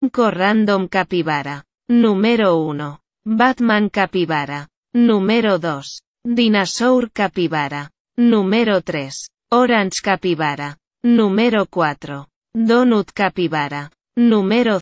Co Random Capybara. Número 1. Batman Capibara, Número 2. Dinosaur Capybara. Número 3. Orange Capibara, Número 4. Donut Capibara, Número